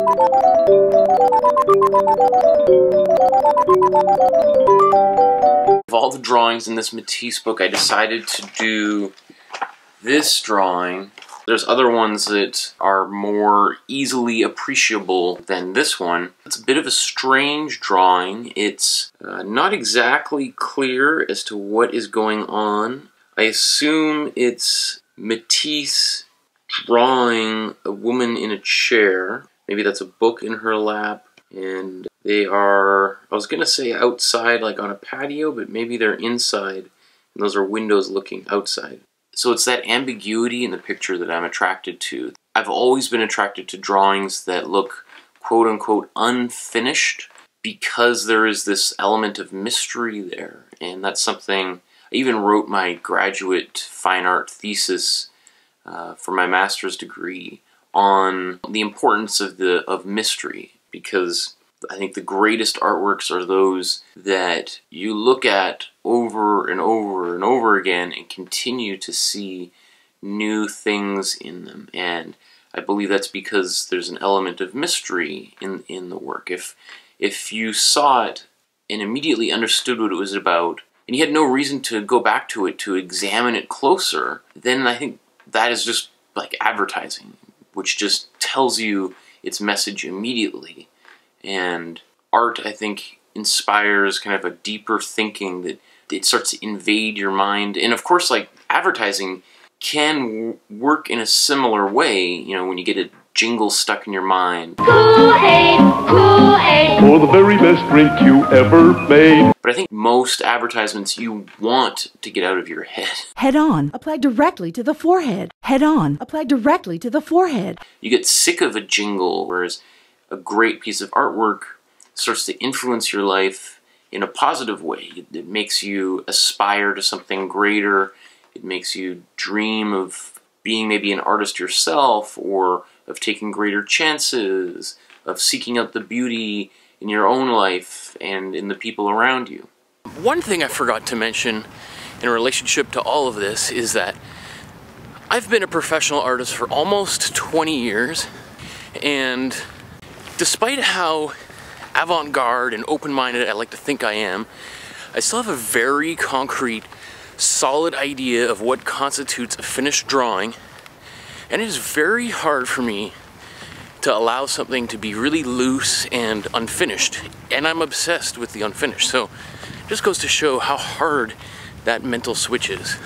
Of all the drawings in this Matisse book, I decided to do this drawing. There's other ones that are more easily appreciable than this one. It's a bit of a strange drawing. It's uh, not exactly clear as to what is going on. I assume it's Matisse drawing a woman in a chair Maybe that's a book in her lap. And they are, I was going to say outside, like on a patio, but maybe they're inside. And those are windows looking outside. So it's that ambiguity in the picture that I'm attracted to. I've always been attracted to drawings that look quote unquote unfinished because there is this element of mystery there. And that's something, I even wrote my graduate fine art thesis uh, for my master's degree on the importance of the of mystery because I think the greatest artworks are those that you look at over and over and over again and continue to see new things in them. And I believe that's because there's an element of mystery in in the work. If if you saw it and immediately understood what it was about, and you had no reason to go back to it to examine it closer, then I think that is just like advertising, which just tells you its message immediately. And art, I think, inspires kind of a deeper thinking that it starts to invade your mind. And of course, like advertising can work in a similar way, you know, when you get a jingle stuck in your mind. Kool-Aid, Kool-Aid. For the very best drink you ever made. But I think most advertisements you want to get out of your head. Head on, apply directly to the forehead. Head on, apply directly to the forehead. You get sick of a jingle, whereas a great piece of artwork starts to influence your life in a positive way. It, it makes you aspire to something greater. It makes you dream of being maybe an artist yourself or of taking greater chances, of seeking out the beauty in your own life and in the people around you. One thing I forgot to mention in relationship to all of this is that I've been a professional artist for almost 20 years, and despite how avant garde and open minded I like to think I am, I still have a very concrete, solid idea of what constitutes a finished drawing, and it is very hard for me to allow something to be really loose and unfinished. And I'm obsessed with the unfinished. So it just goes to show how hard that mental switch is.